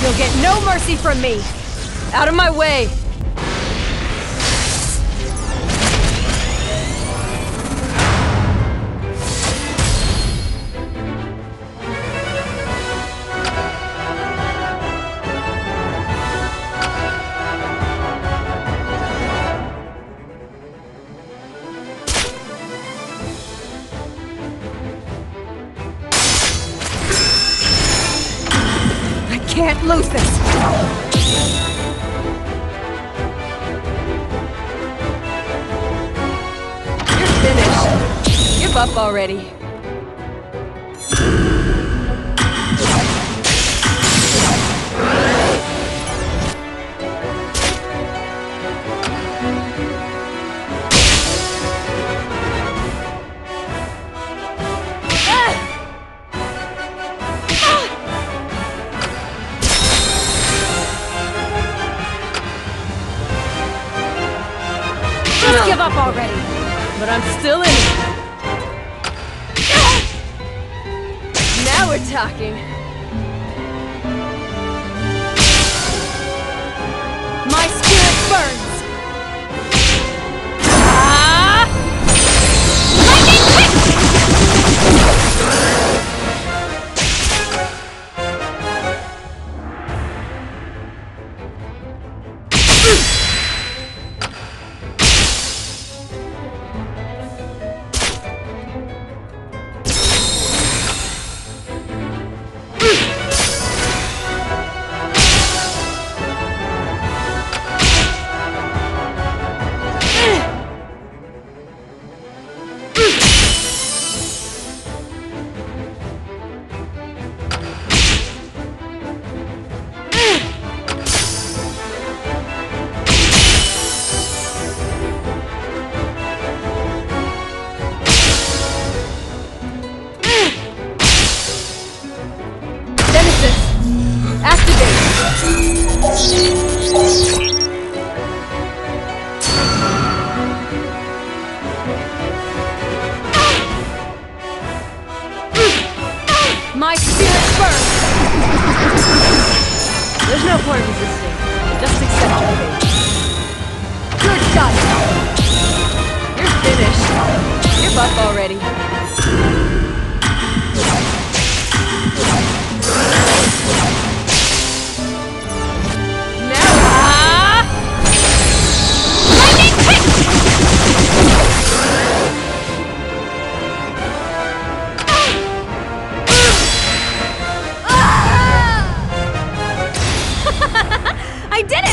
You'll get no mercy from me! Out of my way! Can't lose this! You're finished. Give up already. Just give up already. But I'm still in it. Now we're talking. My spirit burns! There's no point in resisting. Just accept your fate. Good shot! You're! You're finished. Give up already. I did it!